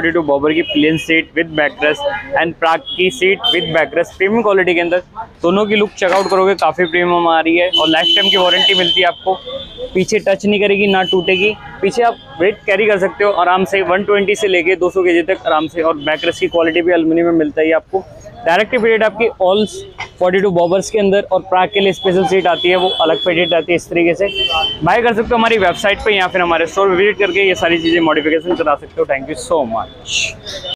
Forty two bobber की plain seat with backrest and प्राग की seat with backrest premium quality के अंदर दोनों की लुक चेकआउट करोगे, काफ़ी प्रीमियम आ रही है और लाइफ टाइम की वारंटी मिलती है आपको। पीछे टच नहीं करेगी, ना टूटेगी। पीछे आप वेट कैरी कर सकते हो, आराम से 120 से लेके 200 केजी तक आराम से और बैकरेस्ट की क्वालिटी भी एलुमिनियम में मिलता है आपको। डायरेक्ट पीरियड आपकी ऑल 42 बॉबर्स के अंदर और प्राग के लिए स्पेशल सीट आती है, वो अलग पे डेट आती है इस तरीके से। बाय कर सकते हो हमारी वेबसाइट पे या फिर हमारे स्टोर विज़िट करके ये सारी चीज़ें मॉडिफिकेशन करा सकते हो। Thank you so much